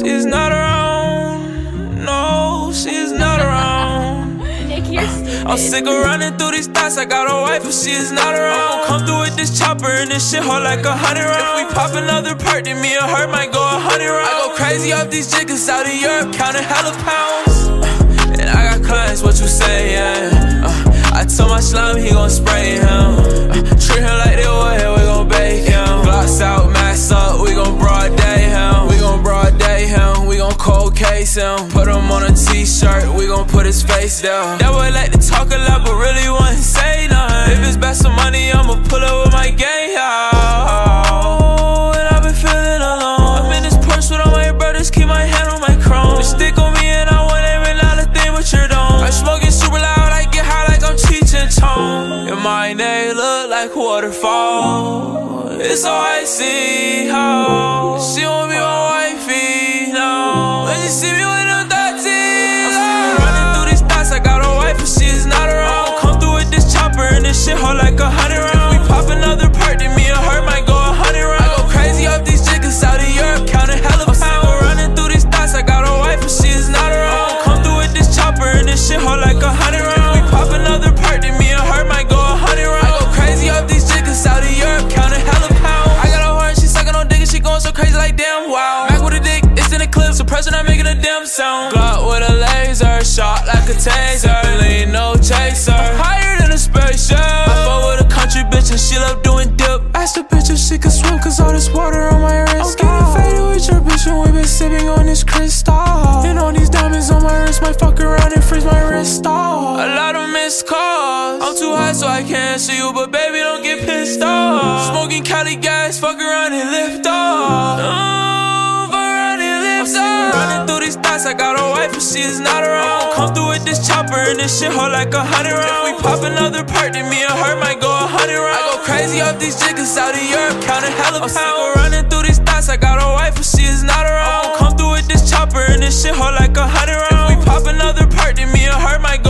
She's not around. No, she's not around. I'm sick of running through these thoughts. I got a wife, but she is not around. I'm oh. Come through with this chopper and this shit shithole like a hundred rounds. If we pop another part, then me and her might go a hundred rounds. I go crazy off these jiggas out of Europe, counting hella pounds. Uh. And I got clients, what you say, yeah. Uh, I told my slime he gon' spray him. Uh, case him. Put him on a t-shirt, we gon' put his face down. That boy like to talk a lot, but really wouldn't say nothing. If it's bad some money, I'ma pull up with my gang, yeah. Oh, and I've been feeling alone. I'm in this Porsche with all my brothers, keep my hand on my chrome. They stick on me and I want every dollar thing, but you don't. I'm smoking super loud, I get high like I'm and Chong. And my name look like waterfall. It's all I see me suppressor not making damn sound. Glock with a laser, shot like a taser. Lean no chaser, I'm higher than a spaceship. I fuck with a country bitch and she love doing dip. Ask the bitch if she can swim, cause all this water on my wrist. I'm getting faded with your bitch and we been sipping on this crystal. And all these diamonds on my wrist might fuck around and freeze my wrist off. A lot of missed calls. I'm too high so I can't see you, but baby don't get pissed off. Smoking Cali gas, fuck around and lift off. fast, I got a wife, but she is not around. Come through with this chopper and this shit shithole like a hundred rounds. If we pop another part, then me and her might go a hundred rounds. I go crazy off these jiggas out of Europe, counting hella pounds. I'm running through these thoughts, I got a wife, but she is not around. Come through with this chopper and this shit shithole like a hundred rounds. If we pop another part, then me and her might go